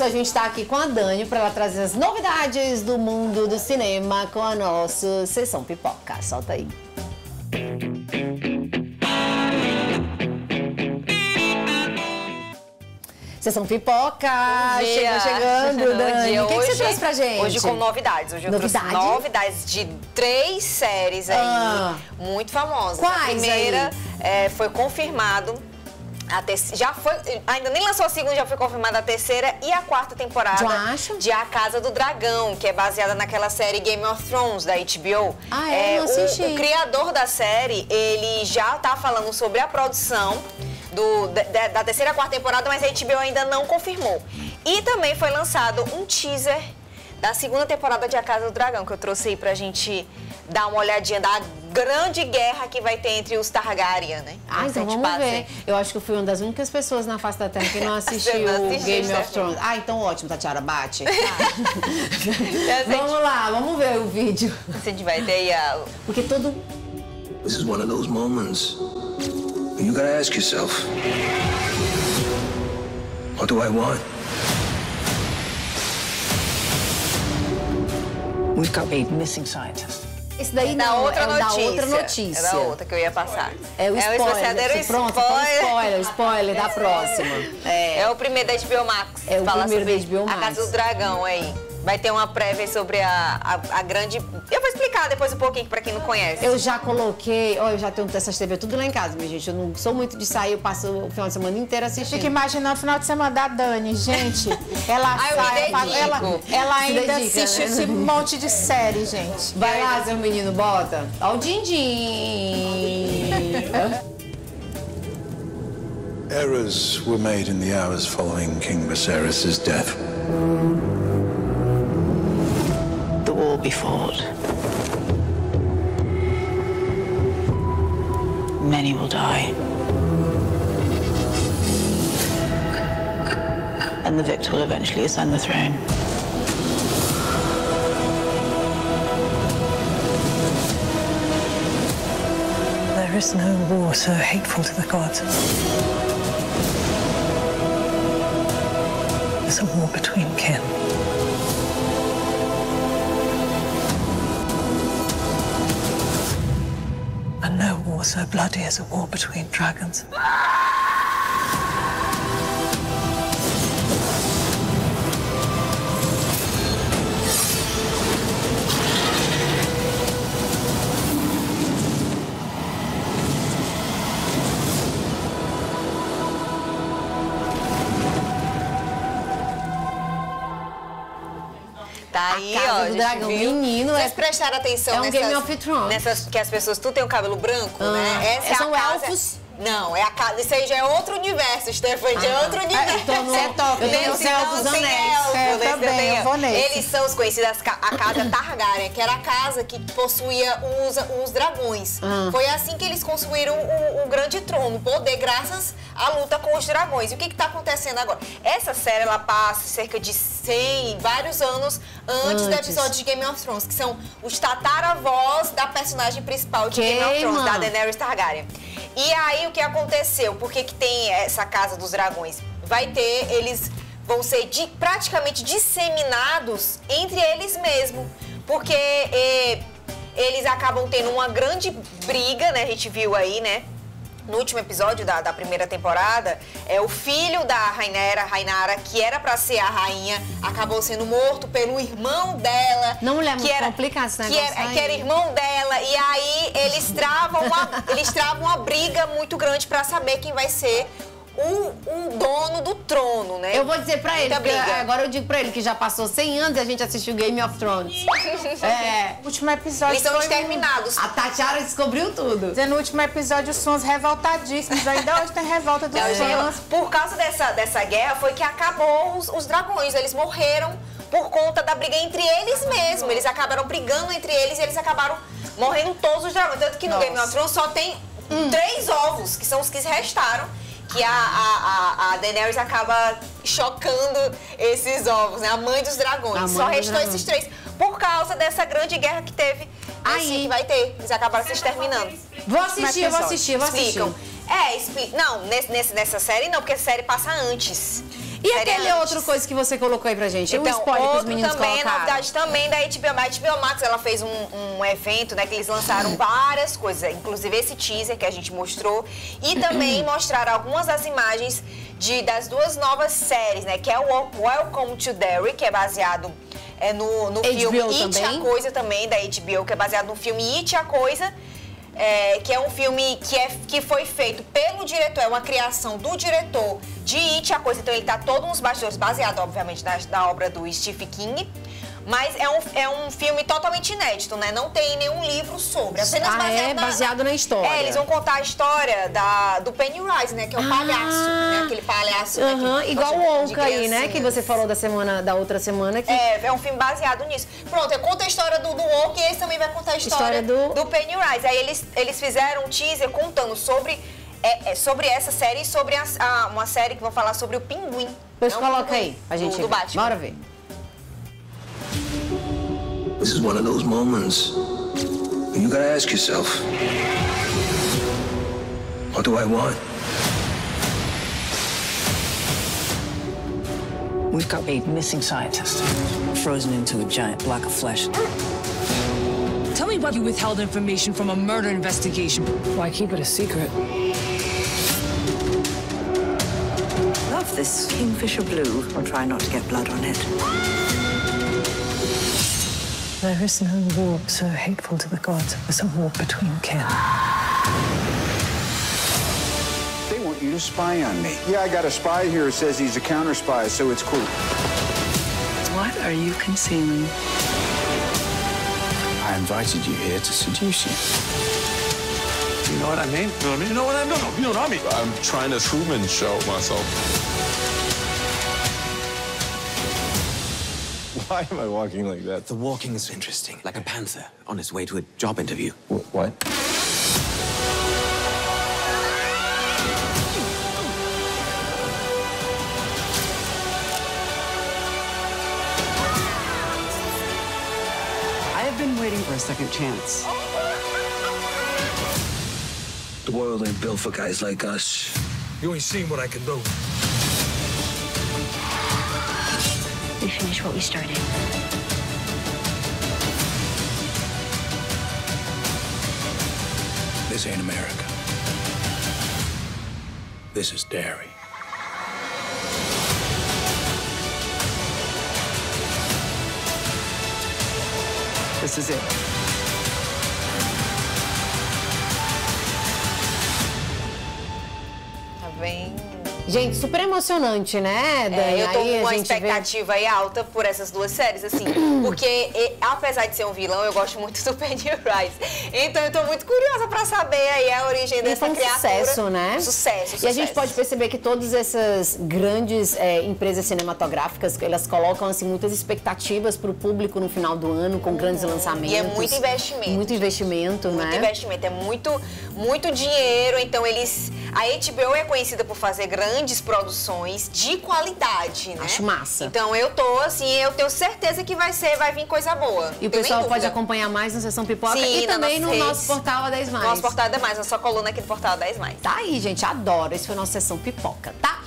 A gente está aqui com a Dani para ela trazer as novidades do mundo do cinema com a nossa sessão pipoca. Solta aí. Sessão pipoca, chega chegando, Dani. O que, que, você trouxe pra gente? Hoje com novidades. Hoje eu Novidade? trouxe novidades de três séries aí, ah. muito famosas. Quais A primeira é, foi confirmado a já foi, ainda nem lançou a segunda, já foi confirmada a terceira e a quarta temporada de A Casa do Dragão, que é baseada naquela série Game of Thrones da HBO. Ah, é, é não assisti. O, o criador da série, ele já tá falando sobre a produção do, da, da terceira e quarta temporada, mas a HBO ainda não confirmou. E também foi lançado um teaser da segunda temporada de A Casa do Dragão, que eu trouxe aí pra gente dar uma olhadinha da grande guerra que vai ter entre os Targaryen, né? Ah, então vamos ver. Eu acho que eu fui uma das únicas pessoas na face da Terra que não assistiu não Game of Thrones. Ah, então ótimo, Tatiara, bate. Ah. vamos lá, vamos ver o vídeo. A gente vai ter aí a... Porque todo... This is one of those moments you gotta ask yourself, what do I want? We've got a missing scientist. Esse daí é da não, outra é notícia. da outra notícia. É da outra que eu ia passar. É o spoiler. É o Pronto, spoiler. spoiler, spoiler da próxima. É. é o primeiro da HBO Max. É o primeiro da HBO Max. A Casa do Dragão aí. Vai ter uma prévia sobre a, a, a, grande. Eu vou explicar depois um pouquinho para quem não conhece. Eu já coloquei. Ó, eu já tenho essas TV tudo lá em casa, minha gente. Eu não sou muito de sair, eu passo o final de semana inteiro assistindo. Fica imaginando o final de semana da Dani, gente. Ela Ai, sai, ela, ela ainda dedica, assiste né? esse monte de série, gente. Vai lá, seu menino, bota. Ó o din-din. Errors were made in the hours following King Viserys' death. Be fought. Many will die. And the victor will eventually ascend the throne. There is no war so hateful to the gods. It's a war between kin. So bloody as a war between dragons. Tá aí, ó. Do dragão, viu? menino. Vocês é... prestaram atenção é um nessas, Game of Thrones. nessas que as pessoas tudo tem o cabelo branco, ah, né? Essa é são a casa... elfos. Não, é a casa. Isso aí já é outro universo, Stefan, já é outro ah, universo. Então não é top. Tem o céu dos anéis. É, também, eu vou nesse. Eles são os conhecidos, a casa Targaryen, que era a casa que possuía os, os dragões. Ah. Foi assim que eles construíram o, o grande trono, poder, graças à luta com os dragões. E o que está acontecendo agora? Essa série, ela passa cerca de 100, vários anos antes, antes. do episódio de Game of Thrones, que são os tataravós da personagem principal de Queima. Game of Thrones, da Daenerys Targaryen. E aí, o que aconteceu? Por que, que tem essa Casa dos Dragões? Vai ter, eles vão ser de, praticamente disseminados entre eles mesmos. Porque eh, eles acabam tendo uma grande briga, né? A gente viu aí, né? No último episódio da, da, primeira temporada, é o filho da Rainera, Rainara, que era para ser a rainha, acabou sendo morto pelo irmão dela. Não mulher que era, complicado esse que era, que era irmão dela. E aí eles travam uma, eles travam uma briga muito grande para saber quem vai ser um, um, dono do trono, né? Eu vou dizer pra ele, agora eu digo pra ele que já passou 100 anos e a gente assistiu Game of Thrones. é. O último episódio Eles são exterminados. A Tatiara descobriu tudo. Dizendo, no último episódio os sons revoltadíssimos. Ainda hoje tem revolta dos fãs. Por causa dessa, dessa guerra foi que acabou os, os dragões. Eles morreram por conta da briga entre eles mesmos. Eles acabaram brigando entre eles e eles acabaram morrendo todos os dragões. Tanto que no Nossa. Game of Thrones só tem hum. três ovos, que são os que restaram que a, a, a, Daenerys acaba chocando esses ovos, né? A mãe dos dragões. Mãe Só restou dragões. esses três por causa dessa grande guerra que teve. Aí que vai ter. Eles acabaram se exterminando. Vou assistir, vou assistir, vou assistir. Explicam. É, explica. Não, nesse, nessa série não, porque a série passa antes. E aquele outro coisa que você colocou aí pra gente? Então, o spoiler que os meninos também, colocaram. novidade também da HBO Max. A HBO Max, ela fez um, um evento, né, que eles lançaram várias coisas, inclusive esse teaser que a gente mostrou, e também mostraram algumas das imagens de, das duas novas séries, né, que é o Welcome to Derry, que é baseado é, no, no filme It, a Coisa também, da HBO, que é baseado no filme It, a Coisa, é, que é um filme que, é, que foi feito pelo diretor, é uma criação do diretor de It, a Coisa. Então ele tá todo nos bastidores, baseado, obviamente, na, na obra do Stephen King. Mas é um, é um filme totalmente inédito, né? Não tem nenhum livro sobre. Apenas ah, baseado, é, baseado na, na, história. É, eles vão contar a história da, do Pennywise, né? Que é o ah, palhaço, né? Aquele palhaço. Uh -huh, né? que, igual o Onca aí, né? Que você falou da semana, da outra semana. Que... É, é um filme baseado nisso. Pronto, eu conto a história do, do Onca e esse também vai contar a história, história do... do Pennywise. Aí eles, eles fizeram um teaser contando sobre é, é, sobre essa série e sobre a, a, uma série que vão falar sobre o pinguim. Pois coloca aí, a gente. Do, do. Bora ver. This is one of those moments when you gotta ask yourself, what do I want? We've got a missing scientist, frozen into a giant block of flesh. Tell me why you withheld information from a murder investigation. Why keep it a secret? Love this Kingfisher blue. I'll try not to get blood on it. There is no war so hateful to the gods as a war between kin. They want you to spy on me. Yeah, I got a spy here who says he's a counter spy, so it's cool. What are you concealing? I invited you here to seduce you. You know what I mean? You know what I mean? You know what I mean? No, no, you know what I mean? I'm trying to Truman show myself. Why am I walking like that? The walking is interesting, like a panther on his way to a job interview. W what? I have been waiting for a second chance. The world ain't built for guys like us. You ain't seen what I can do. We finish what we started. This ain't America. This is Derry. This is it. Gente, super emocionante, né, Dani? É, eu tô com uma expectativa vê... aí alta por essas duas séries, assim. porque, e, apesar de ser um vilão, eu gosto muito do Pennywise. Então eu tô muito curiosa pra saber aí a origem e dessa um criatura. sucesso, né? Sucesso, sucesso. E a gente pode perceber que todas essas grandes é, empresas cinematográficas, elas colocam, assim, muitas expectativas pro público no final do ano, com grandes lançamentos. E é muito investimento. Muito investimento, muito né? Muito investimento, é muito, muito dinheiro. Então eles... A HBO é conhecida por fazer grandes grandes produções de qualidade, né? Acho massa. Então eu tô assim, eu tenho certeza que vai ser, vai vir coisa boa. E o pessoal pode acompanhar mais na Sessão Pipoca Sim, e também no redes. nosso portal a 10 mais. Nosso portal a 10 mais, na sua coluna aqui do portal a 10 mais. Tá aí, gente, adoro. Esse foi a nossa Sessão Pipoca, tá?